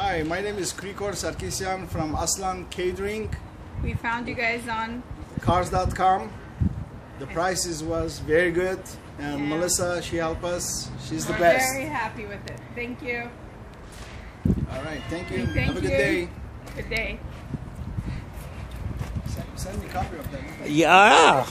Hi, my name is Krikor Sarkisian from Aslan Catering, We found you guys on. cars.com. The prices was very good, and Yeah. Melissa, she helped us. She's the We're best. very happy with it. Thank you. All right, thank you. Thank Have a good you. day. Good day. Send, send me a copy of that. Yeah.